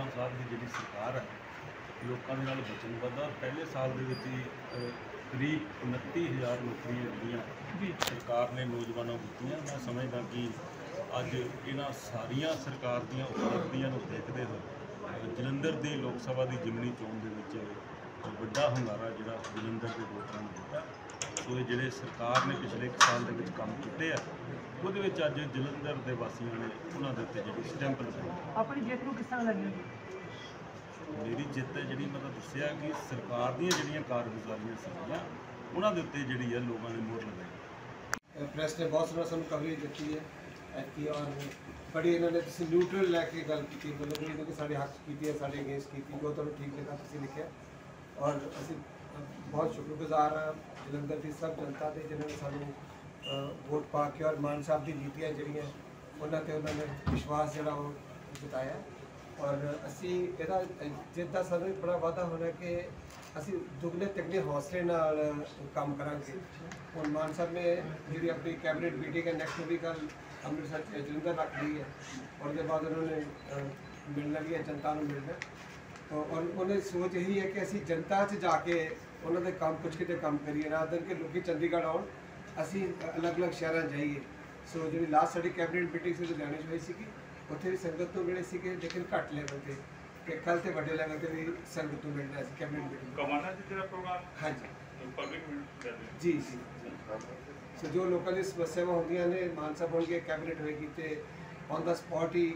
ਮਾਨ ਸਾਹਿਬ ਦੀ ਜਿਹੜੀ ਸਰਕਾਰ ਹੈ ਲੋਕਾਂ ਦੇ ਨਾਲ ਵਚਨਬੱਧ ਆ ਪਹਿਲੇ ਸਾਲ ਦੇ ਵਿੱਚ ਹੀ ਕਰੀਬ 29000 ਨੌਕਰੀਆਂ ਜਿਹੜੀਆਂ ਜੀ। ਸਰਕਾਰ ਨੇ ਨੌਜਵਾਨਾਂ ਨੂੰ ਦਿੱਤੀਆਂ। ਮੈਂ ਸਮਝਦਾ ਕਿ ਅੱਜ ਇਹਨਾਂ ਸਾਰੀਆਂ ਸਰਕਾਰ ਦੀਆਂ ਉਪਲਬਧੀਆਂ ਨੂੰ ਦੇਖਦੇ ਹੋਏ ਜਲੰਧਰ ਦੀ ਲੋਕ ਸਭਾ ਦੀ ਜਿਮਨੀ ਚੋਣ ਦੇ ਵਿੱਚ ਵੱਡਾ ਹੁੰਗਾਰਾ ਜਿਹੜਾ ਜਲੰਧਰ ਦੇ ਵੋਟਰਾਂ ਨੂੰ ਦਿੱਤਾ ਸੋ ਇਹ ਜਿਹੜੇ ਸਰਕਾਰ ਨੇ ਪਿਛਲੇ ਇੱਕ ਸਾਲ ਦੇ ਵਿੱਚ ਕੰਮ ਕੀਤੇ ਆ ਉਹਦੇ ਵਿੱਚ ਅੱਜ ਜਲੰਧਰ ਦੇ ਵਾਸੀਆਂ ਨੇ ਉਹਨਾਂ ਦੇ ਉੱਤੇ ਜਿਹੜੀ ਸਟੈਂਪ ਲਗਾਈ। ਆਪਣੀ ਜਿੱਤ ਨੂੰ ਕਿਸ ਤਰ੍ਹਾਂ ਲੱਗਿਆ ਜੀ ਮੇਰੀ ਜਿੱਤ ਹੈ ਜਿਹੜੀ ਮੈਂ ਤਾਂ ਦੱਸਿਆ ਕਿ ਸਰਕਾਰ ਦੀਆਂ ਜਿਹੜੀਆਂ ਕਾਰਗੁਜ਼ਾਰੀਆਂ ਸੀਗੀਆਂ ਉਹਨਾਂ ਦੇ ਉੱਤੇ ਜਿਹੜੀ ਹੈ ਲੋਕਾਂ ਨੇ ਮੋਹਰ ਲਗਾਈ। ਪ੍ਰੈਸ ਨੇ ਬਹੁਤ ਸਾਰਾ ਸਾਨੂੰ ਕਵਰੇਜ ਦਿੱਤੀ ਹੈ ਐਤਕੀ ਔਰ ਬੜੀ ਇਹਨਾਂ ਨੇ ਤੁਸੀਂ ਨਿਊਟਰਲ ਲੈ ਕੇ ਗੱਲ ਕੀਤੀ ਮਤਲਬ ਕਿ ਇਹਨਾਂ ਕਿ ਸਾਡੇ ਹੱਕ ਕੀਤੀ ਹੈ ਸਾਡੇ ਅਗੇਂਸਟ ਕੀਤੀ ਜੋ ਤੁਹਾਨੂੰ ਠੀਕ ਲੱਗਾ ਤੁਸੀਂ ਲਿਖਿਆ। ਔਰ ਅਸੀਂ ਬਹੁਤ ਸ਼ੁਕਰਗੁਜ਼ਾਰ ਹਾਂ ਜਲੰਧਰ ਦੀ ਸਭ ਜਨਤਾ ਦੇ ਜਿਨ੍ਹਾਂ ਨੇ ਸਾਨੂੰ ਵੋਟ ਪਾ ਕੇ ਔਰ ਮਾਨ ਸਾਹਿਬ ਦੀ ਨੀਤੀਆਂ ਜਿਹੜੀਆਂ, ਉਹਨਾਂ ਤੇ ਉਹਨਾਂ ਨੇ ਵਿਸ਼ਵਾਸ ਜਿਹੜਾ ਉਹ ਜਤਾਇਆ। ਔਰ ਅਸੀਂ ਇਹਦਾ ਜਿੱਤ ਦਾ ਸਾਨੂੰ ਬੜਾ ਵਾਅਦਾ ਹੋਣਾ ਕਿ ਅਸੀਂ ਦੁਗਨੇ ਤਿਗਨੇ ਹੌਸਲੇ ਨਾਲ ਕੰਮ ਕਰਾਂਗੇ। ਹੁਣ ਮਾਨ ਸਾਹਿਬ ਨੇ ਜਿਹੜੀ ਆਪਣੀ ਕੈਬਨਿਟ ਮੀਟਿੰਗ ਹੈ ਨੈਕਸਟ ਵੀਕ ਕੱਲ ਅੰਮ੍ਰਿਤਸਰ 'ਚ ਜਲੰਧਰ ਰੱਖ ਲਈ ਹੈ। ਔਰ ਉਹਦੇ ਬਾਅਦ ਉਹਨਾਂ ਨੇ ਮਿਲਣਾ ਵੀ ਹੈ, ਜਨਤਾ ਨੂੰ ਮਿਲਣਾ। ਔਰ ਉਹਨੇ ਸੋਚ ਇਹੀ ਹੈ ਕਿ ਅਸੀਂ ਜਨਤਾ 'ਚ ਜਾ ਕੇ ਉਹਨਾਂ ਦੇ ਕੰਮ ਪੁੱਛ ਕਿਤੇ ਕੰਮ ਕਰੀਏ ਰਾਤ ਦਿਨ ਕਿ ਲੋਕੀ ਚੰਡੀਗੜ੍ਹ ਆਉਣ। ਅਸੀਂ ਅਲੱਗ-ਅਲੱਗ ਸ਼ਹਿਰਾਂ ਜਾਈਏ। ਸੋ ਜਿਹੜੀ ਲਾਸਟ ਸਾਡੀ ਕੈਬਨਿਟ ਮੀਟਿੰਗ ਸੀ ਲੁਧਿਆਣੇ 'ਚ ਹੋਈ ਸੀਗੀ ਉੱਥੇ ਵੀ ਸੰਗਤ ਤੋਂ ਮਿਲੇ ਸੀਗੇ ਲੇਕਿਨ ਘੱਟ ਲੈਵਲ ਤੇ ਤੇ ਕੱਲ ਤੇ ਵੱਡੇ ਲੈਵਲ ਤੇ ਵੀ ਸੰਗਤ ਤੋਂ ਮਿਲਣਾ ਸੀ ਕੈਬਨਿਟ ਮੀਟਿੰਗ ਕਮਾਨਾ ਜੀ ਜਿਹੜਾ ਪ੍ਰੋਗਰਾਮ ਹਾਂਜੀ। ਪਬਲਿਕ ਮੀਟ ਕਰਦੇ ਜੀ ਜੀ। ਸੋ ਜੋ ਲੋਕਾਂ ਦੀ ਸਮੱਸਿਆਵਾਂ ਹੁੰਦੀਆਂ ਨੇ ਮਾਨ ਸਾਹਿਬ ਹੋਣਗੇ ਕੈਬਨਿਟ ਹੋਏਗੀ ਤੇ ਔਨ ਦਾ ਸਪੌਟ ਹੀ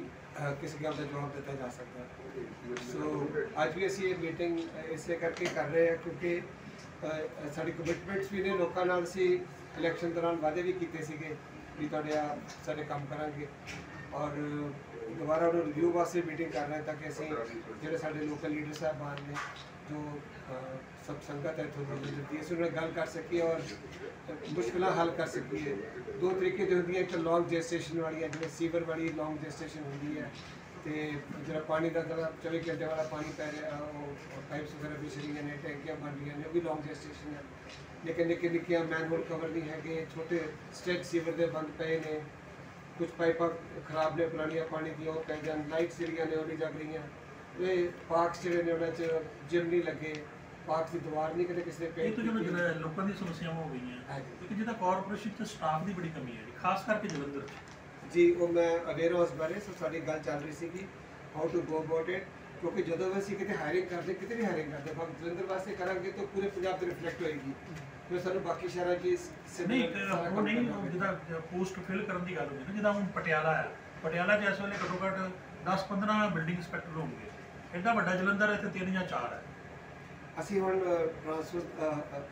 ਕਿਸੇ ਗੱਲ ਦਾ ਜਵਾਬ ਦਿੱਤਾ ਜਾ ਸਕਦਾ। ਸੋ ਅੱਜ ਵੀ ਅਸੀਂ ਇਹ ਮੀਟਿੰਗ ਇਸੇ ਕਰਕੇ ਕਰ ਰਹੇ ਹਾਂ ਕਿਉਂਕਿ ਸਾਡੀ ਕਮਿਟਮੈਂਟਸ ਵੀ ਨੇ ਲੋਕਾਂ ਨਾਲ ਅਸੀਂ ਇਲੈਕਸ਼ਨ ਦੌਰਾਨ ਵਾਅਦੇ ਵੀ ਕੀਤੇ ਸੀਗੇ ਵੀ ਤੁਹਾਡੇ ਆ ਸਾਡੇ ਕੰਮ ਕਰਾਂਗੇ ਔਰ ਦੁਬਾਰਾ ਉਹਨੂੰ ਰਿਵਿਊ ਵਾਸਤੇ ਮੀਟਿੰਗ ਕਰ ਰਹੇ ਤਾਂ ਕਿ ਅਸੀਂ ਜਿਹੜੇ ਸਾਡੇ ਲੋਕਲ ਲੀਡਰ ਸਾਹਿਬਾਨ ਨੇ ਜੋ ਸਭ ਸੰਗਤ ਹੈ ਤੁਹਾਨੂੰ ਦੀ ਜਿੱਤੀ ਅਸੀਂ ਉਹਨਾਂ ਨਾਲ ਗੱਲ ਕਰ ਸਕੀਏ ਔਰ ਮੁਸ਼ਕਲਾਂ ਹੱਲ ਕਰ ਸਕੀਏ। ਦੋ ਤਰੀਕੇ ਦੇ ਹੁੰਦੀਆਂ, ਇੱਕ ਲੌਂਗ ਜੈਸਟੇਸ਼ਨ ਵਾਲੀ ਹੈ, ਜਿਵੇਂ ਸੀਵਰ ਵਾਲੀ ਲੌਂਗ ਜੈਸਟੇਸ਼ਨ ਹੁੰਦੀ ਹੈ। ਤੇ ਜਿਹੜਾ ਪਾਣੀ ਦਾ ਜਿਹੜਾ 24 ਘੰਟੇ ਵਾਲਾ ਪਾਣੀ ਪੈ ਰਿਹਾ ਉਹ ਪਾਈਪਸ ਵਗੈਰਾ ਵਿਛ ਰਹੀਆਂ ਨੇ ਟੈਂਕੀਆਂ ਬਣ ਰਹੀਆਂ ਨੇ ਉਹ ਵੀ ਲੌਂਗ ਜੈਸਟੇਸ਼ਨ ਹੈ। ਲੇਕਿਨ ਨਿੱਕੇ ਨਿੱਕੀਆਂ ਮੈਨਹੋਲ ਕਵਰ ਨਹੀਂ ਹੈਗੇ ਛੋਟੇ ਸਟੇਟ ਸੀਵਰ ਦੇ ਬੰਦ ਪਏ ਨੇ। ਕੁਝ ਪਾਈਪਾਂ ਖਰਾਬ ਨੇ ਪੁਰਾਣੀਆਂ ਪਾਣੀ ਦੀਆਂ ਉਹ ਪੈ ਜਾਣ ਲਾਈਟਸ ਜਿਹੜੀਆਂ ਨੇ ਉਹ ਨਹੀਂ ਜਗ ਰਹੀਆਂ। ਇਹ ਪਾਰਕਸ ਜਿਹੜੇ ਨੇ ਉਹਨਾਂ 'ਚ ਜਿਮ ਨਹੀਂ ਲੱਗੇ ਪਾਰਕਸ ਦੀ ਦੀਵਾਰ ਨਹੀਂ ਕਦੇ ਕਿਸੇ ਨੇ ਇਹ ਤਾਂ ਜਦੋਂ ਜਿਹੜਾ ਲੋਕਾਂ ਦੀ ਸਮੱਸਿਆਵਾਂ ਹੋ ਗਈਆਂ। ਇੱਕ ਜਿਹਦਾ ਕਾਰਪੋਰੇਸ਼ਨ ਚ ਸਟਾਫ ਦੀ ਬੜੀ ਕਮੀ ਹੈ ਖਾਸ ਕਰਕੇ ਜਲੰਧਰ ਚ। ਜੀ ਉਹ ਮੈਂ ਅਵੇਅਰ ਉਸ ਬਾਰੇ ਸੋ ਸਾਡੀ ਗੱਲ ਚੱਲ ਰਹੀ ਸੀ ਕਿ how to go about it ਕਿਉਂਕਿ ਜਦੋਂ ਵੀ ਅਸੀਂ ਕਿਤੇ ਹਾਇਰਿੰਗ ਕਰਦੇ ਕਿਤੇ ਵੀ ਹਾਇਰਿੰਗ ਕਰਦੇ ਆਪਾਂ ਜਲੰਧਰ ਵਾਸਤੇ ਕਰਾਂਗੇ ਤਾਂ ਪੂਰੇ ਪੰਜਾਬ ਤੇ ਰਿਫਲੈਕਟ ਹੋਏਗੀ। ਫਿਰ ਸਾਨੂੰ ਬਾਕੀ ਸ਼ਹਿਰਾਂ 'ਚ ਨਹੀਂ ਉਹ ਨਹੀਂ। ਜਿਹਦਾ ਪੋਸਟ ਫਿਲ ਕਰਨ ਦੀ ਗੱਲ ਹੁੰਦੀ ਨਾ ਜਿਹਦਾ ਹੁਣ ਪਟਿਆਲਾ ਹੈ ਪਟਿਆਲਾ 'ਚ ਇਸ ਵੇਲੇ ਘੱਟੋ ਘੱਟ 10-15 ਬਿਲਡਿੰਗ ਇੰਸਪੈਕਟਰ ਹੋਣਗੇ। ਐਡਾ ਵੱਡਾ ਜਲੰਧਰ ਹੈ ਤੇ ਤਿੰਨ ਜਾਂ ਚਾਰ ਹੈ। ਅਸੀਂ ਹੁਣ ਟ੍ਰਾਂਸਫਰ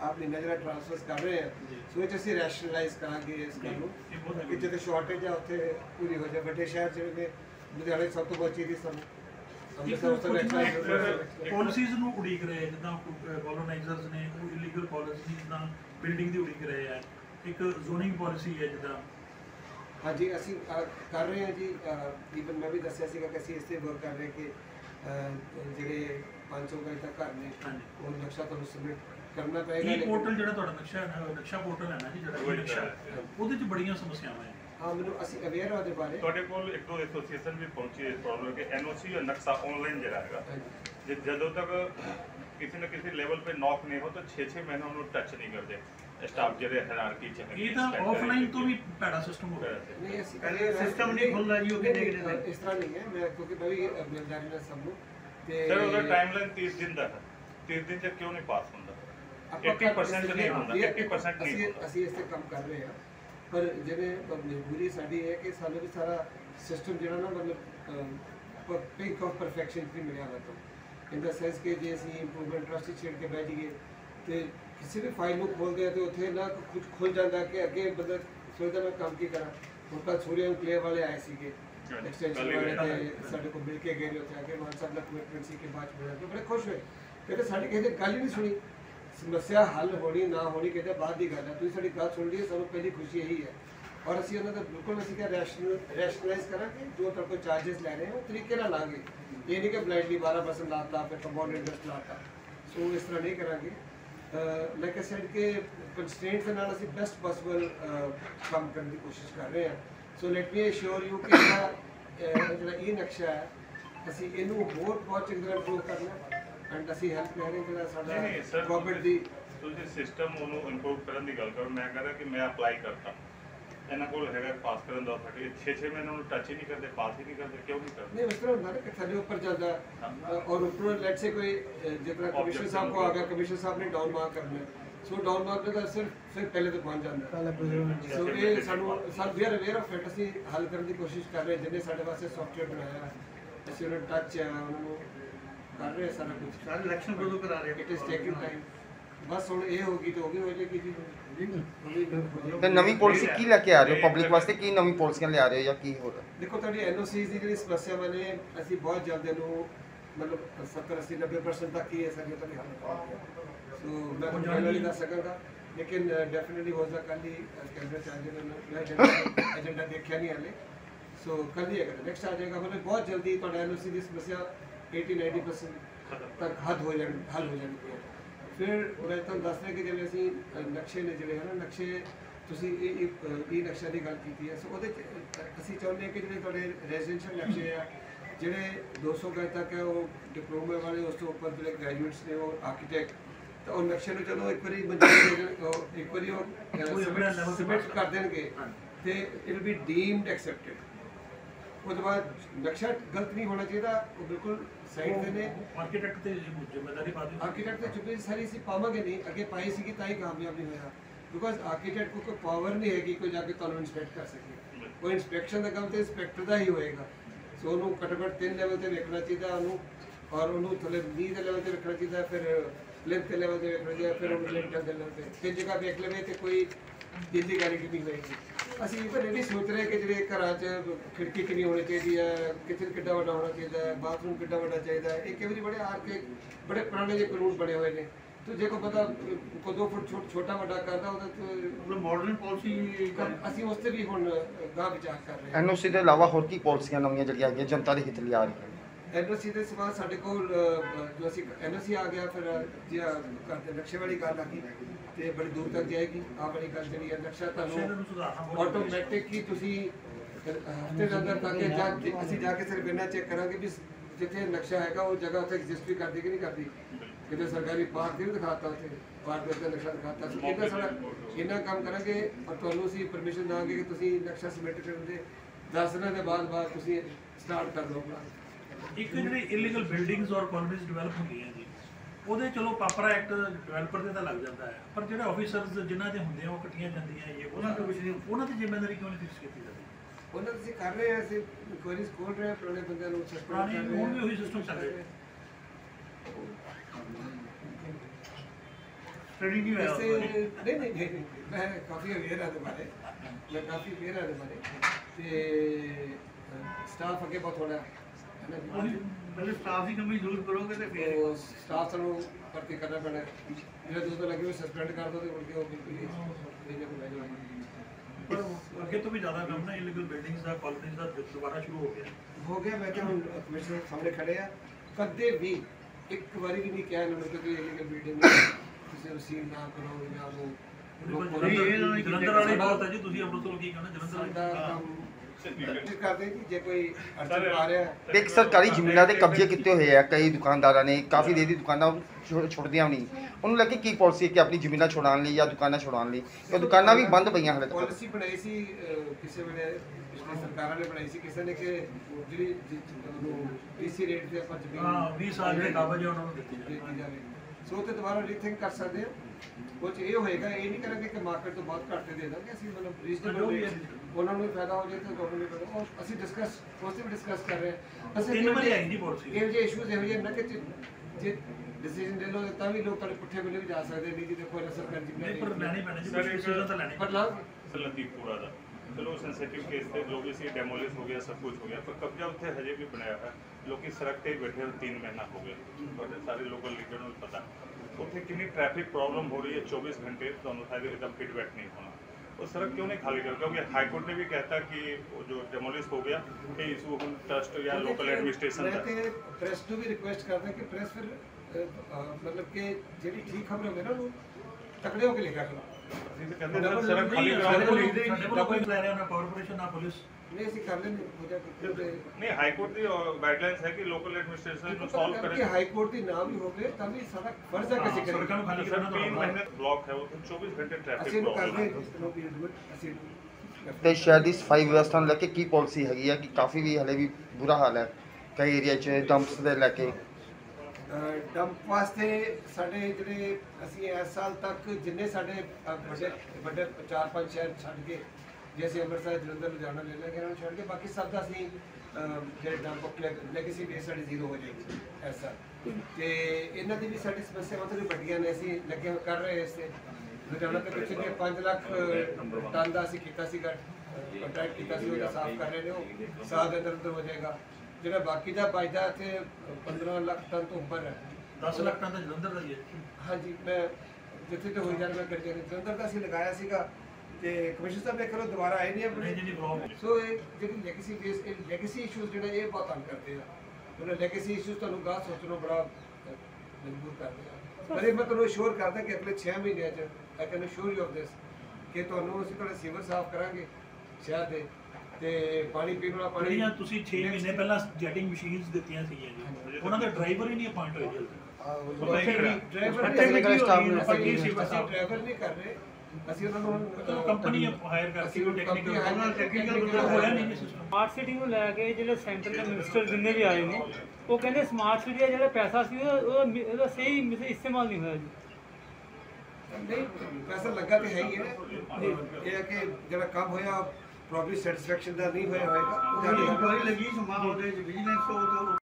ਆਪਣੀ ਨਜ਼ਰ ਟ੍ਰਾਂਸਫਰ ਕਰ ਰਹੇ ਹਾਂ। ਸੋ ਇਹ ਅਸੀਂ ਰੈਸ਼ਨਲਾਈਜ਼ ਕਰਾਂਗੇ ਇਸ ਗੱਲ ਨੂੰ। ਕਿ ਜਿੱਥੇ ਸ਼ਾਰਟੇਜ ਹੈ ਉੱਥੇ ਪੂਰੀ ਹੋ ਜਾਏ। ਵੱਡੇ ਸ਼ਹਿਰ ਜਿਵੇਂ ਕਿ ਲੁਧਿਆਣੇ ਸਭ ਤੋਂ ਬਹੁਤ ਚੀਜ਼ ਸਾਨੂੰ ਪਾਲਿਸੀਜ਼ ਨੂੰ ਉਡੀਕ ਰਹੇ ਜਿੱਦਾਂ ਕੋਲੋਨਾਈਜ਼ਰਸ ਨੇ ਉਹ ਇਲੀਗਲ ਪਾਲਿਸੀ ਜਿੱਦਾਂ ਬਿਲਡਿੰਗ ਦੀ ਉਡੀਕ ਰਹੇ ਆ। ਇੱਕ ਜ਼ੋਨਿੰਗ ਪਾਲਿਸੀ ਹੈ ਜਿੱਦਾਂ। ਹਾਂਜੀ ਅਸੀਂ ਕਰ ਰਹੇ ਹਾਂ ਜੀ। ਈਵਨ ਮੈਂ ਵੀ ਦੱਸਿਆ ਸੀਗਾ ਕਿ ਅਸੀਂ ਇਸ ਤੇ ਵਰਕ ਕਰ ਰਹੇ ਕਿ ਜਿਹੜੇ ਪੰਜ ਚੌਂਕ ਦਾ ਘਰ ਨੇ ਉਹ ਨਕਸ਼ਾ ਤੁਹਾਨੂੰ ਸਬਮਿਟ ਕਰਨਾ ਪਏਗਾ ਇਹ ਪੋਰਟਲ ਜਿਹੜਾ ਤੁਹਾਡਾ ਨਕਸ਼ਾ ਹੈ ਨਕਸ਼ਾ ਪੋਰਟਲ ਹੈ ਨਾ ਜੀ ਜਿਹੜਾ ਇਹ ਨਕਸ਼ਾ ਉਹਦੇ 'ਚ ਬੜੀਆਂ ਸਮੱਸਿਆਵਾਂ ਹੈ। ਹਾਂ ਮੈਨੂੰ ਅਸੀਂ ਅਵੇਅਰ ਹਾਂ ਉਹਦੇ ਬਾਰੇ। ਤੁਹਾਡੇ ਕੋਲ ਇੱਕ ਦੋ ਐਸੋਸੀਏਸ਼ਨ ਵੀ ਪਹੁੰਚੀ ਇਸ ਪ੍ਰੋਬਲਮ ਕਿ ਐਨਓਸੀ ਔਰ ਨਕਸ਼ਾ ਆਨਲਾਈਨ ਜਿਹੜਾ ਹੈਗਾ। ਜੇ ਜਦੋਂ ਤੱਕ ਕਿਸੇ ਨਾ ਕਿਸੇ ਲੈਵਲ 'ਤੇ ਨੌਕ ਨਹੀਂ ਹੋ ਤਾਂ 6-6 ਮਹੀਨੇ ਉਹਨੂੰ ਟੱਚ ਨਹੀਂ ਕਰਦੇ। ਸਟਾਫ ਜਿਹੜੇ ਹਾਇਰਾਰਕੀ ਚ ਹੈਗੇ, ਇਹ ਤਾਂ ਆਫਲਾਈਨ ਤੋਂ ਵੀ। ਭੈੜਾ ਸਿਸਟਮ ਹੋ ਗਿਆ। ਨਹੀਂ ਅਸੀਂ ਪਹਿਲੇ system ਨਹੀਂ ਖੁੱਲਦਾ ਜੀ, ਉਹ ਕਿੰਨੇ ਕਿੰਨੇ ਇਸ ਤਰ੍ਹਾਂ ਨਹੀਂ ਹੈ ਮੈਂ ਕਿਉਂਕਿ ਮੈਂ ਵੀ ਮਿਲਦਾਰੀ ਨਾਲ ਸਭ ਨੂੰ। ਤੇ ਸਰ ਉਹਦਾ ਟਾਈਮਲਾਈਨ 30 ਦਿਨ ਦਾ ਹੈ। 30 ਦਿਨ ਚ ਕਿਉਂ ਨਹੀਂ ਪਾਸ ਹੁੰਦਾ? ਆਪਾਂ 80% ਨਹੀਂ ਹੁੰਦਾ ਇਹ- 80% ਨਹੀਂ ਅਸੀਂ ਹੁੰਦਾ। ਅਸੀਂ ਇਸ ਤੇ ਕੰਮ ਕਰ ਰਹੇ ਹਾਂ। ਪਰ ਜਿਵੇਂ ਮਜਬੂਰੀ ਸਾਡੀ ਹੈ ਕਿ ਸਾਨੂੰ ਵੀ ਸਾਰਾ ਸਿਸਟਮ ਜਿਹੜਾ ਨਾ ਮਤਲਬ ਪਿੰਕ ਆਫ ਪਰਫੈਕਸ਼ਨ ਨਹੀਂ ਮਿਲਿਆ ਹੋਇਆ ਤੋਂ। ਇਨ ਦਾ ਸੈਂਸ ਕਿ ਜੇ ਅਸੀਂ ਇੰਪਰੂਵਮੈਂਟ ਟਰਸਟ ਛੇੜ ਕੇ ਬਹਿ ਜਾਈਏ ਤੇ ਕਿਸੇ ਵੀ ਫਾਈਲ ਨੂੰ ਖੋਲਦੇ ਆ ਤੇ ਉੱਥੇ ਨਾ ਕੁਝ ਖੁੱਲ ਜਾਂਦਾ ਕਿ ਅੱਗੇ ਬੰਦਾ ਸੋਚਦਾ ਮੈਂ ਕੰਮ ਕੀ ਕਰਾਂ। ਹੁਣ ਤਾਂ ਸੂਰਿਆ ਕਲੇਅਰ ਵਾਲੇ ਆਏ ਸੀਗੇ ਐਕਸਟੈਂਸ਼ਨ ਵਾਲੇ। ਤੇ ਸਾਡੇ ਕੋਲ ਮਿਲ ਕੇ ਗਏ ਨੇ ਉੱਥੇ ਆ ਕੇ ਮਾਨ ਸਾਹਿਬ ਦਾ ਕਮਿਟਮੈਂਟ ਸੀ ਕਿ ਬਾਅਦ ਚ ਮਿਲਾਂਗੇ। ਬੜੇ ਖੁਸ਼ ਹੋਏ। ਕਹਿੰਦੇ ਸਾਡੀ ਕਿਸੇ ਦੀ ਗੱਲ ਹੀ ਨਹੀਂ ਸੁਣੀ। ਸਮੱਸਿਆ ਹੱਲ ਹੋਣੀ ਨਾ ਹੋਣੀ ਕਿਤੇ ਬਾਅਦ ਦੀ ਗੱਲ ਹੈ ਤੁਸੀਂ ਸਾਡੀ ਗੱਲ ਸੁਣ ਲਈ ਸਾਨੂੰ ਪਹਿਲੀ ਖੁਸ਼ੀ ਇਹੀ ਹੈ। ਔਰ ਅਸੀਂ ਉਹਨਾਂ ਦਾ ਬਿਲਕੁਲ ਅਸੀਂ ਕਿਹਾ ਰੈਸ਼ਨਲ ਰੈਸ਼ਨਲਾਈਜ਼ ਕਰਾਂਗੇ ਜੋ ਤੁਹਾਡੇ ਕੋਲ ਚਾਰजेस ਲੈ ਰਹੇ ਹੋ ਤਰੀਕੇ ਨਾਲ ਲਾਂਗੇ। ਇਹ ਨਹੀਂ ਕਿ ਬਲਾਈਂਡਲੀ 12% ਲਾਤਾ ਫਿਰ ਕੰਪਾਊਂਡ ਇੰਟਰਸਟ ਲਾਤਾ। ਸੋ ਇਸ ਤਰ੍ਹਾਂ ਨਹੀਂ ਕਰਾਂਗੇ। ਲਾਈਕ ਆਈ ਸੈਡ ਕਿ ਕੰਸਟ੍ਰੇਂਟਸ ਦੇ ਨਾਲ ਅਸੀਂ ਬੈਸਟ ਪੋਸੀਬਲ ਕੰਮ ਕਰਨ ਦੀ ਕੋਸ਼ਿਸ਼ ਕਰ ਰਹੇ ਹਾਂ। So let me assure you ਕਿ ਜਿਹੜਾ ਇਹ ਨਕਸ਼ਾ ਹੈ ਅਸੀਂ ਇਹਨੂੰ ਹੋਰ ਬਹੁਤ ਚੰਗੀ ਤਰ੍ਹਾਂ ਇੰਪਰੂਵ ਕਰਨਾ ਐਂਡ ਅਸੀਂ ਹੈਲਪ ਕਰ ਰਹੇ ਜਿਹੜਾ ਸਾਡਾ ਗਵਰਨਮੈਂਟ ਦੀ ਤੁਸੀਂ ਸਿਸਟਮ ਉਹਨੂੰ ਇੰਪਰੂਵ ਕਰਨ ਦੀ ਗੱਲ ਕਰੋ। ਮੈਂ ਕਹਿ ਰਿਹਾ ਕਿ ਮੈਂ ਅਪਲਾਈ ਕਰਤਾ। ਇਹਨਾਂ ਕੋਲ ਹੈਗਾ ਪਾਸ ਕਰਨ ਦਾ ਅਥਾਰਟੀ 6-6 ਮਹੀਨੇ ਨੂੰ ਟੱਚ ਹੀ ਨਹੀਂ ਕਰਦੇ ਪਾਸ ਹੀ ਨਹੀਂ ਕਰਦੇ ਕਿਉਂ ਨਹੀਂ ਕਰਦੇ? ਨਹੀਂ ਇਸ ਤਰ੍ਹਾਂ ਹੁੰਦਾ ਨਾ ਕਿ ਥੱਲੇ ਉੱਪਰ ਜਾਂਦਾ। ਹੈ, ਔਰ ਉੱਪਰੋਂ ਲੈਟ ਸੇ ਕੋਈ ਤਰ੍ਹਾਂ ਕਮਿਸ਼ਨਰ ਸਾਹਿਬ ਕੋ ਆ ਗਿਆ ਕਮਿਸ਼ਨਰ ਸਾਹਿਬ ਨੇ ਡਾਊਨ ਮਾਰਕ ਕਰਨਾ ਹੈ। ਸੋ ਡਾਊਨ ਮਾਰਕ ਦਾ ਸਿਰਫ ਫਿਰ ਪਹਿਲੇ ਤੋਂ ਪਹੁੰਚ ਜਾਂਦਾ ਹੈ। ਸੋ ਇਹ ਸਾਨੂੰ ਸਾਨੂੰ ਵੀ ਆਰ ਅਵੇਅਰ ਆਫ ਇਟ ਅਸੀਂ ਹੱਲ ਕਰਨ ਦੀ ਕੋਸ਼ਿਸ਼ ਕਰ ਰਹੇ ਜਿੰਨੇ ਸਾਡੇ ਵਾਸਤੇ ਸੌਫਟਵੇਅਰ ਬਣਾਇਆ ਹੈ। ਅਸੀਂ ਉਹਨਾਂ ਟੱਚ ਹੈ ਉਹਨਾਂ ਨੂੰ ਕਰ ਰਹੇ ਸਾਰਾ ਕੁਝ ਸਾਰੇ ਇਲੈਕਸ਼ਨ ਕਦੋਂ ਕਰਾ ਰਹੇ ਇਟ ਇਜ਼ ਟੇਕਿੰਗ ਟਾਈਮ ਬਸ ਹੁਣ ਇਹ ਹੋਗੀ ਤਾਂ ਉਹ ਵੀ ਹੋ ਜਾਏਗੀ ਜੀ। ਤੇ ਨਵੀਂ ਪਾਲਿਸੀ ਕੀ ਲੈ ਕੇ ਆ ਰਹੇ ਹੋ? ਪਬਲਿਕ ਵਾਸਤੇ ਕੀ ਨਵੀਂ ਪਾਲਿਸੀਆਂ ਲਿਆ ਰਹੇ ਹੋ ਜਾਂ ਕੀ ਹੋਰ ਦੇਖੋ, ਤੁਹਾਡੀ ਐਨਓਸੀ ਦੀ ਜਿਹੜੀ ਸਮੱਸਿਆਵਾਂ ਨੇ, ਅਸੀਂ ਬਹੁਤ ਜਲਦ ਇਹਨੂੰ ਮਤਲਬ 70 80 90% ਤੱਕ ਹੀ ਇਹ ਸਾਡੀ ਤੁਹਾਡੀ ਹੱਲ ਕਰਾਂਗੇ ਸੋ ਮੈਂ ਹੁਣ ਪਹਿਲਾਂ ਨਹੀਂ ਦੱਸ ਸਕਾਂਗਾ, ਲੇਕਿਨ ਡੈਫੀਨਿਟਲੀ ਹੋ ਸਕਦਾ ਕੱਲ ਹੀ ਕੈਬਨਿਟ ਚਾਰਜਰ ਨੇ ਏਜੰਡਾ ਦੇਖਿਆ ਨਹੀਂ ਹਾਲੇ। ਸੋ ਕੱਲ ਹੀ ਅਗਰ ਨੈਕਸਟ ਆ ਜਾਏਗਾ, ਮਤਲਬ ਬਹੁਤ ਜਲਦੀ ਤੁਹਾਡਾ ਐਨਓਸੀ ਦੀ ਸਮੱਸਿਆ 80 90% ਤੱਕ ਹੱਲ ਹੋ ਜਾਣ, ਹੱਲ ਹੋ ਜਾਣਗੀ ਹੈ। ਫਿਰ ਮੈਂ ਤੁਹਾਨੂੰ ਦੱਸ ਰਿਹਾ ਕਿ ਜਿਵੇਂ ਅਸੀਂ ਨਕਸ਼ੇ ਨੇ ਜਿਹੜੇ ਹਨ ਨਕਸ਼ੇ ਤੁਸੀਂ ਇਹ ਇਹ ਇਹ ਨਕਸ਼ਾ ਦੀ ਗੱਲ ਕੀਤੀ ਹੈ। ਸੋ ਉਹਦੇ ਚ ਅਸੀਂ ਚਾਹੁੰਦੇ ਹਾਂ ਕਿ ਜਿਹੜੇ ਤੁਹਾਡੇ ਰੈਜ਼ੀਡੈਂਸ਼ੀਅਲ ਨਕਸ਼ੇ ਆ ਜਿਹੜੇ 200 ਗਜ ਤੱਕ ਹੈ ਉਹ ਡਿਪਲੋਮੇ ਵਾਲੇ ਉਸ ਤੋਂ ਉੱਪਰ ਜਿਹੜੇ ਗ੍ਰੈਜੂਏਟਸ ਨੇ ਉਹ ਆਰਕੀਟੈਕਟ ਤਾਂ ਉਹ ਨਕਸ਼ੇ ਨੂੰ ਚਲੋ ਇੱਕ ਵਾਰੀ ਮਨਜ਼ੂਰੀ ਦੇਣ ਉਹ ਇੱਕ ਵਾਰੀ ਉਹ ਕੋਈ ਆਪਣੇ level ਸਬਮਿਟ pass ਕਰ ਦੇਣਗੇ ਤੇ it will be deemed accepted ਉਹਦੇ ਬਾਅਦ ਨਕਸ਼ਾ ਗਲਤ ਨਹੀਂ ਹੋਣਾ ਚਾਹੀਦਾ ਉਹ ਬਿਲਕੁਲ ਸਾਈਡ ਤੇ ਨੇ। ਆਰਕੀਟੈਕਟ ਤੇ ਜ਼ਿੰਮੇਵਾਰੀ ਪਾ ਦਿਓ। ਆਰਕੀਟੈਕਟ ਤੇ ਚੁੱਪੀ ਸਾਰੀ ਅਸੀਂ ਪਾਵਾਂਗੇ ਨਹੀਂ। ਅੱਗੇ ਪਾਈ ਸੀਗੀ ਤਾਂ ਹੀ ਕਾਮਯਾਬ ਨਹੀਂ ਹੋਇਆ। ਬਿਕੋਜ਼ ਆਰਕੀਟੈਕਟ ਕੋਲ ਕੋਈ ਪਾਵਰ ਨਹੀਂ ਹੈਗੀ ਕੋਈ ਜਾ ਕੇ ਤੁਹਾਨੂੰ ਇਨਸਪੈਕਟ ਕਰ ਸਕੇ। ਕੋਈ ਇਨਸਪੈਕਸ਼ਨ ਦਾ ਕੰਮ ਤੇ ਇਨਸਪੈਕਟਰ ਦਾ ਹੀ ਹੋਏਗਾ। ਸੋ ਉਹਨੂੰ ਘੱਟੋ ਘੱਟ ਤਿੰਨ ਲੈਵਲ ਤੇ ਵੇਖਣਾ ਚਾਹੀਦਾ ਉਹਨੂੰ। ਔਰ ਉਹਨੂੰ ਥੱਲੇ 20 ਦੇ ਲੈਵਲ ਤੇ ਵੇਖਣਾ ਚਾਹੀਦਾ ਫਿਰ ਪਲੇਨ ਦੇ ਲੈਵਲ ਤੇ ਵੇਖਣਾ ਚਾਹੀਦਾ ਫਿਰ ਉਹਨੂੰ ਲਿੰਟਰ ਦੇ ਲੈਵਲ ਤੇ। ਤਿੰਨ ਜਗ੍ਹਾ ਵੇਖ ਲਵੇ ਤੇ ਕੋਈ ਦਿੱਲੀ ਗਾਰੰਟੀ ਨਹੀਂ ਹੋਏਗੀ। ਅਸੀਂ ਇਹ ਵੀ ਸੋਚ ਰਹੇ ਕਿ ਜਿਹੜੇ ਘਰਾਂ 'ਚ ਖਿੜਕੀ ਕਿੰਨੀ ਹੋਣੀ ਚਾਹੀਦੀ ਹੈ ਕਿਚਨ ਕਿੱਡਾ ਵੱਡਾ ਹੋਣਾ ਚਾਹੀਦਾ ਹੈ ਬਾਥਰੂਮ ਕਿੱਡਾ ਵੱਡਾ ਚਾਹੀਦਾ ਹੈ ਇਹ ਕਈ ਵਾਰੀ ਬੜੇ ਆਰ ਕੇ ਬੜੇ ਪੁਰਾਣੇ ਜਿਹੇ ਕਾਨੂੰਨ ਬਣੇ ਹੋਏ ਨੇ। ਤੇ ਜੇ ਕੋਈ ਬੰਦਾ ਕੋ ਦੋ ਫੁੱਟ ਛੋਟ- ਛੋਟਾ ਵੱਡਾ ਕਰਦਾ ਉਹਦਾ ਮਤਲਬ ਮਾਡਰਨ ਪਾਲਿਸੀ ਅਸੀਂ ਉਸ ਤੇ ਵੀ ਹੁਣ ਗਾਹ ਵਿਚਾਰ ਕਰ ਰਹੇ ਹਾਂ। ਐਨਓਸੀ ਦੇ ਇਲਾਵਾ ਹੋਰ ਕੀ ਪਾਲਿਸੀਆਂ ਨਵੀਆਂ ਜਿਹੜੀਆਂ ਆਈਆਂ ਜਨਤਾ ਦੇ ਹਿੱਤ ਲਈ ਆ ਰਹੀਆਂ ਐਨਓਸੀ ਦੇ ਸਿਵਾ ਸਾਡੇ ਕੋਲ ਜੋ ਅਸੀਂ ਐਨਓਸੀ ਆ ਗਿਆ ਫਿਰ ਜੇ ਕਰਦੇ ਨਕਸ਼ੇ ਵਾਲੀ ਗੱਲ ਆ ਗਈ ਤੇ ਬੜੀ ਦੂਰ ਤੱਕ ਜਾਏਗੀ ਆ ਵਾਲੀ ਗੱਲ ਜਿਹੜੀ ਹੈ ਨਕਸ਼ਾ ਤੁਹਾਨੂੰ। ਆਟੋਮੈਟਿਕ ਹੀ ਤੁਸੀਂ ਹਫ਼ਤੇ ਦੇ ਅੰਦਰ ਕੇ ਅਸੀਂ ਜਾ ਕੇ ਸਿਰਫ ਇਹਨਾਂ ਚੈੱਕ ਕਰਾਂਗੇ ਵੀ ਜਿੱਥੇ ਨਕਸ਼ਾ ਹੈਗਾ ਉਹ ਜਗ੍ਹਾ ਉੱਥੇ ਐਗਜ਼ਿਸਟ ਵੀ ਕਰਦੀ ਕਿ ਨਹੀਂ ਕਰਦੀ। ਕਿਤੇ ਸਰਕਾਰੀ ਪਾਰਕ ਵੀ ਦਿਖਾਤਾ ਉੱਥੇ ਪਾਰਕ ਦੇ ਉੱਤੇ ਨਕਸ਼ਾ ਦਿਖਾਤਾ। ਸੀ ਇਹਨਾਂ ਸਾਡਾ ਇਹਨਾਂ ਕੰਮ ਕਰਾਂਗੇ ਔਰ ਤੁਹਾਨੂੰ ਅਸੀਂ ਪਰਮਿਸ਼ਨ ਦਾਂਗੇ ਕਿ ਤੁਸੀਂ ਨਕਸ਼ਾ ਸਬਮਿਟ ਕਰਨ ਦੇ 10 ਦਿਨਾਂ ਦੇ ਬਾਅਦ ਬਾਅਦ ਤੁਸੀਂ ਸਟਾਰਟ ਕਰ ਦਿਓ ਇੱਕ ਜਿਹੜੀ ਇਲੀਗਲ ਬਿਲਡਿੰਗਸ ਔਰ ਕਾਲੋਨੀਜ਼ ਡਿਵੈਲਪ ਹੁੰਦੀਆਂ ਜੀ ਉਹਦੇ ਚਲੋ ਪਾਪਰਾ ਐਕਟ ਡਿਵੈਲਪਰ ਦੇ ਤਾਂ ਲੱਗ ਜਾਂਦਾ ਹੈ ਪਰ ਜਿਹੜੇ ਆਫੀਸਰਸ ਜਿਨ੍ਹਾਂ ਦੇ ਹੁੰਦੇ ਆ ਉਹ ਕੱਟੀਆਂ ਜਾਂਦੀਆਂ ਇਹ ਉਹਨਾਂ ਤੋਂ ਉਹਨਾਂ ਦੀ ਜ਼ਿੰਮੇਵਾਰੀ ਕਿਉਂ ਨਹੀਂ ਫਿਕਸ ਕੀਤੀ ਜਾਂਦੀ? ਉਹਨਾਂ ਤੁਸੀਂ ਕਰ ਰਹੇ ਆ ਅਸੀਂ ਇਨਕੁਆਇਰੀਜ਼ ਖੋਲ ਰਹੇ ਆ ਪੁਰਾਣੇ ਬੰਦਿਆਂ ਨੂੰ ਸਸਪੈਂਡ ਪੁਰਾਣੇ ਕਰ ਰਹੇ ਹੁਣ ਵੀ ਆ ਉਹੀ ਸਿਸਟਮ ਚੱਲ ਰਿਹਾ ਟ੍ਰੇਨਿੰਗ ਨਹੀਂ ਹੋਇਆ ਨਹੀਂ ਨਹੀਂ ਨਹੀਂ ਨਹੀਂ, ਮੈਂ ਕਾਫੀ ਅਵੇਅਰ ਹਾਂ ਇਹਦੇ ਬਾਰੇ। ਮੈਂ ਕਾਫੀ ਅਵੇਅਰ ਹਾਂ ਇਹਦੇ ਬਾਰੇ ਤੇ ਸਟਾਫ ਅੱਗੇ ਬਹੁਤ ਥੋੜਾ ਉਹੀ। ਪਹਿਲੇ ਸਟਾਫ ਦੀ ਕਮੀ ਦੂਰ ਕਰੋਗੇ ਤੇ ਫਿਰ ਉਹ ਸਟਾਫ ਤੁਹਾਨੂੰ ਭਰਤੀ ਕਰਨਾ ਪੈਣਾ। ਜਿਹੜੇ ਦੋ ਤੋਂ ਲੱਗੇ ਹੋਏ ਸਸਪੈਂਡ ਕਰ ਦੋ ਤੇ ਉਲਕੇ ਉਹ ਬਿਲਕੁਲ ਹੀ ਇਹਨੇ ਕੋਲ ਬੈਠ ਜਾਣਾ ਪਰ ਅੱਗੇ ਤੋਂ ਵੀ ਜ਼ਿਆਦਾ ਕੰਮ ਨਾ ਇਲੀਗਲ ਬਿਲਡਿੰਗਸ ਦਾ ਕਾਲੋਨੀਜ਼ ਦਾ ਦੁਬਾਰਾ ਸ਼ੁਰੂ ਹੋ ਗਿਆ ਹੋ ਗਿਆ ਮੈਂ ਕਿਹਾ ਹੁਣ ਕਮਿਸ਼ਨਰ ਸਾਹਮਣੇ ਖੜੇ ਆ ਕਦੇ ਵੀ ਇੱਕ ਵਾਰੀ ਵੀ ਨਹੀਂ ਕਿਹਾ ਇਹਨਾਂ ਨੂੰ ਕਿ ਇਲੀਗਲ ਬਿਲਡਿੰਗ ਕਿਸੇ ਸੀਲ ਨਾ ਕਰੋ ਜਾਂ ਰੋਕੋ। ਜਲੰਧਰ ਵਾਲੀ ਬਹੁਤ ਹੈ ਜੀ ਤੁਸੀਂ ਅੰਮ੍ਰਿਤਸਰ ਕੀ ਕਹਿਣਾ ਜਲੰਧਰ ਵਾਲੀ ਪ੍ਰੈਕਟਿਸ ਕਰਦੇ ਕਿ ਜੇ ਕੋਈ ਅੜਚਨ ਆ ਰਿਹਾ ਹੈ ਇੱਕ ਸਰਕਾਰੀ ਜ਼ਮੀਨਾਂ ਦੇ ਕਬਜ਼ੇ ਕੀਤੇ ਹੋਏ ਆ ਕਈ ਦੁਕਾਨਦਾਰਾਂ ਨੇ ਕਾਫੀ ਦੇਰ ਦੀ ਦੁਕਾਨਾਂ ਛੋ- ਛੁੱਟਦੀਆਂ ਵੀ ਨਹੀਂ। ਉਹਨੂੰ ਲੈ ਕੇ ਕੀ ਪਾਲਿਸੀ ਹੈ ਕਿ ਆਪਣੀ ਜ਼ਮੀਨਾਂ ਛੁਡਾਉਣ ਲਈ ਜਾਂ ਦੁਕਾਨਾਂ ਛੁਡਾਉਣ ਲਈ? ਉਹ ਦੁਕਾਨਾਂ ਵੀ ਬੰਦ ਪਈਆਂ ਹਲੇ ਤੱਕ। ਪਾਲਿਸੀ ਬਣਾਈ ਸੀ ਅਹ, ਕਿਸੇ ਵੇਲੇ ਪਿਛਲੀ ਸਰਕਾਰਾਂ ਨੇ ਬਣਾਈ ਸੀ ਕਿਸੇ ਨੇ ਕਿ ਜਿਹੜੀ ਪੀਸੀ ਰੇਟ ਤੇ ਆਪਾਂ ਜ਼ਮੀਨ ਹਾਂ 20 ਸਾਲ ਜਿਹੜੇ ਕਾਬਜ ਉਹਨਾਂ ਨੂੰ ਦਿੱਤੀ ਜਾਵੇ। ਦਿੱਤੀ ਜਾਵੇ। ਸੋ ਉਹ ਤੇ ਦੁਬਾਰਾ ਰੀਥਿੰਕ ਕਰ ਸਕਦੇ ਹਾਂ ਕੁਝ ਇਹ ਹੋਏਗਾ ਇਹ ਨਹੀਂ ਕਰਾਂਗੇ ਕਿ ਮਾਰਕੀਟ ਤੋਂ ਬਹੁਤ ਘੱਟ ਤੇ ਦੇ ਦਾਂਗੇ ਅਸੀਂ ਮਤਲਬ ਰੀਜ਼ਨੇਬਲ ਵੀ ਹੈ। ਉਹਨਾਂ ਨੂੰ ਵੀ ਫਾਇਦਾ ਹੋ ਜਾਏ ਤੇ ਗਵਰਨਮੈਂਟ ਨੂੰ ਅਸੀਂ ਡਿਸਕਸ ਉਸ ਤੇ ਵੀ ਡਿਸਕਸ ਕਰ ਰਹੇ ਹਾਂ। ਅਸੀਂ ਤਿੰਨ ਵਾਰੀ ਆਈ ਜੀ policy। ਇਹ ਜਿਹੇ ਇਸ਼ੂਜ਼ ਇਹੋ ਜਿਹੇ ਨਾ ਕਿ ਜੇ- ਜੇ ਡਿਸੀਜਨ ਲੈ ਲਓ ਤਾਂ ਵੀ ਲੋਕਾਂ ਦੇ ਪੁੱਠੇ ਬੰਨੇ ਵੀ ਜਾ ਸਕਦੇ ਨਹੀਂ ਜੀ ਦੇਖੋ ਇਹ ਸਰਕਾਰ ਜੀ ਨਹੀਂ ਪਰ ਲੈਣੀ ਪੈਣੀ ਜੀ ਡਿਸੀਜਨ ਤਾਂ ਲੈਣੇ ਪਰ ਲਾ ਲਤੀਪੁਰਾ ਦਾ। ਚਲੋ ਸੈਂਸਿਟਿਵ ਕੇਸ ਤੇ ਜੋ ਵੀ ਸੀ ਡੈਮੋਲਿਸ਼ ਹੋ ਗਿਆ ਸਭ ਕੁਝ ਹੋ ਗਿਆ ਪਰ ਕਬਜ਼ਾ ਉੱਥੇ ਹਜੇ ਵੀ ਬਣਿਆ ਹੋਇਆ। ਲੋਕੀ ਸੜਕ ਤੇ ਹੀ ਬੈਠੇ ਹੋਏ 3 ਮਹੀਨਾ ਹੋ ਗਿਆ ਤੁਹਾਡੇ ਸਾਰੇ ਲੋਕਲ ਲੀਡਰ ਨੂੰ ਪਤਾ। ਉੱਥੇ ਕਿੰਨੀ ਟ੍ਰੈਫਿਕ ਪ੍ਰੋਬਲਮ ਹੋ ਰਹੀ ਹੈ 24 ਘੰਟੇ ਤੁਹਾਨੂੰ ਸ਼ਾਇਦ ਇਹਦਾ ਫੀਡਬੈਕ ਨਹੀਂ ਹੋਣਾ। तो सड़क क्यों नहीं खाली कर? क्योंकि हाईकोर्ट ने भी कहता कि वो जो डेमोलिश हो गया तो ये इशू हम ट्रस्ट या लोकल एडमिनिस्ट्रेशन का। प्रेस को भी रिक्वेस्ट करते हैं कि प्रेस फिर मतलब कि जी ठीक खबरें होंगे ना वो तकड़े होकर लेकर ਕਹਿੰਦੇ ਸਰ ਸੜਕ ਖਾਲੀ ਕਰਾ ਦਿਓ। ਨਹੀਂ ਅਸੀਂ ਕਰ ਲੈਂਦੇ ਪੂਜਾ ਕਰਦੇ ਨਹੀਂ ਹਾਈ ਕੋਰਟ ਦੀ ਗਾਈਡਲਾਈਨਸ ਹੈ ਕਿ ਲੋਕਲ ਐਡਮਿਨਿਸਟ੍ਰੇਸ਼ਨ ਨੂੰ ਸੋਲਵ ਹਾਈ ਕੋਰਟ ਦੀ ਨਾ ਸ਼ਹਿਰ ਦੀ ਸਫ਼ਾਈ ਵਿਵਸਥਾ ਲੈ ਕੇ ਕੀ ਪਾਲਿਸੀ ਹੈਗੀ ਆ ਕਾਫੀ ਵੀ ਵੀ ਬੁਰਾ ਹਾਲ ਹੈ। ਕਈ ਏਰੀਆ 'ਚ ਡੰਪ ਵਾਸਤੇ ਸਾਡੇ ਜਿਹੜੇ ਅਸੀਂ ਇਸ ਸਾਲ ਤੱਕ ਜਿੰਨੇ ਸਾਡੇ ਵੱਡੇ ਵੱਡੇ ਚਾਰ ਪੰਜ ਸ਼ਹਿਰ ਛੱਡ ਕੇ, ਜੇ ਅਸੀਂ ਅੰਮ੍ਰਿਤਸਰ, ਜਲੰਧਰ, ਲੁਧਿਆਣਾ ਲੈ ਲਾਂਗੇ ਇਹਨਾਂ ਨੂੰ ਛੱਡ ਕੇ, ਬਾਕੀ ਸਭ ਦਾ ਅਸੀਂ ਜਿਹੜੇ ਡੰਪ ਲੈਗੇਸੀ ਬੇਸ ਸਾਡੀ ਜ਼ੀਰੋ ਹੋ ਜਾਏਗੀ ਐਸਾ ਤੇ ਇਹਨਾਂ ਦੀ ਵੀ ਸਾਡੀ ਸਮੱਸਿਆਵਾਂ ਥੋੜੀ ਵੱਡੀਆਂ ਨੇ, ਅਸੀਂ ਲੱਗੇ ਹੋਏ ਕਰ ਰਹੇ ਇਸ ਤੇ। ਲੁਧਿਆਣਾ ਦੇ ਵਿੱਚ ਜੇ 5 ਲੱਖ ਟਨ ਦਾ ਅਸੀਂ ਕੀਤਾ ਸੀਗਾ ਕੰਟਰੈਕਟ ਕੀਤਾ ਸੀ, ਉਹਦਾ ਸਾਫ਼ ਕਰ ਰਹੇ ਨੇ ਉਹ। ਸਾਲ ਦੇ ਅੰਦਰ ਅੰਦਰ ਹੋ ਜਾਏਗਾ। ਜਿਹੜਾ ਬਾਕੀ ਦਾ ਬਚਦਾ ਇੱਥੇ 15 ਲੱਖ ਟਨ ਤੋਂ ਉੱਪਰ ਹੈ। 10 ਲੱਖ ਟਨ ਤਾਂ ਜਲੰਧਰ ਦਾ ਹੀ ਹੈ ਹਾਂਜੀ ਮੈਂ ਜਿੱਥੇ ਤੇ ਹੋਈ ਜਾਣ ਮੈਂ ਕਰ ਜਾਣੀ ਜਲੰਧਰ ਦਾ ਅਸੀਂ ਲਗਾਇਆ ਸੀਗਾ ਤੇ ਕਮਿਸ਼ਨ ਸਾਹਿਬ ਇਹ ਕਰੋ ਦੁਬਾਰਾ ਆਏ ਨਹੀਂ ਆਪਣੇ। ਜੀ ਪ੍ਰੋਬਲਮ ਸੋ ਇਹ ਜਿਹੜੀ ਲੈਗੇਸੀ ਬੇਸ ਇਹ ਲੈਗੇਸੀ ਇਸ਼ੂਜ਼ ਜਿਹੜੇ ਇਹ ਬਹੁਤ ਤੰਗ ਕਰਦੇ ਆ। ਉਹਨਾਂ ਲੈਗੇਸੀ ਇਸ਼ੂਜ਼ ਤੁਹਾਨੂੰ ਗਾਹ ਸੋਚਣੋਂ ਬੜਾ ਮਜਬੂਰ ਕਰਦੇ ਆ। ਪਰ ਇਹ ਮੈਂ ਤੁਹਾਨੂੰ ਅਸ਼ੋਰ ਕਰਦਾ ਕਿ ਅਗਲੇ 6 ਮਹੀਨਿਆਂ 'ਚ I can assure you of this ਕਿ ਤੁਹਾਨੂੰ ਅਸੀਂ ਤੁਹਾਡੇ ਸੀਵਰ ਸਾਫ਼ ਕਰਾਂਗੇ ਸ਼ਹਿਰ ਦੇ। ਤੇ ਪਾਣੀ ਪੀਣ ਵਾਲਾ ਪਾਣੀ ਜਿਹੜੀਆਂ ਤੁਸੀਂ 6 ਮਹੀਨੇ ਪਹਿਲਾਂ ਜੈਟਿੰਗ ਮਸ਼ੀਨਸ ਦਿੱਤੀਆਂ ਸੀਗੀਆਂ ਜੀ। ਉਹਨਾਂ ਦੇ ਡਰਾਈਵਰ ਹੀ ਨਹੀਂ ਅਪਾਇੰਟ ਹੋਏ ਜੀ ਡਰਾਈਵਰ ਡਰਾਈਵਰ ਨਹੀਂ ਕਰ ਰਹੇ। ਅਸੀਂ ਉਹਨਾਂ ਨੂੰ ਕੰਪਨੀ ਹਾਇਰ ਅਸੀਂ ਉਹ ਟੈਕਨੀਕਲ hire ਟੈਕਨੀਕਲ ਹੋਇਆ ਨਹੀਂ ਜੀ ਸਮਾਰਟ ਸਿਟੀ ਨੂੰ ਲੈ ਕੇ ਜਿਹੜੇ ਸੈਂਟਰ ਦੇ ਮਿਨਿਸਟਰ ਜਿੰਨੇ ਵੀ ਆਏ ਨੇ ਉਹ ਕਹਿੰਦੇ ਸਮਾਰਟ ਸਿਟੀ ਦਾ ਜਿਹੜਾ ਪੈਸਾ ਸੀ ਮਿ- ਉਹਦਾ ਸਹੀ ਇਸਤੇਮਾਲ ਨਹੀਂ ਹੋਇਆ ਜੀ। ਨਹੀਂ ਪੈਸਾ ਲੱਗਾ ਤੇ ਹੈ ਹੀ ਹੈ। ਇਹ ਹੈ ਕਿ ਜਿਹੜਾ ਕੰਮ ਹੋਇਆ ਪ੍ਰੋਬਬਲੀ ਸੈਟੀਸਫੈਕਸ਼ਨ ਦਾ ਨਹੀਂ ਹੋਇਆ ਹੋਏਗਾ। ਉਹ ਜਾ ਕੇ ਇਨਕੁਆਇਰੀ ਲੱਗੀ ਸਮਾਂ ਉਹਦੇ ਚ ਵਿਜੀਲੈਂਸ ਤੋਂ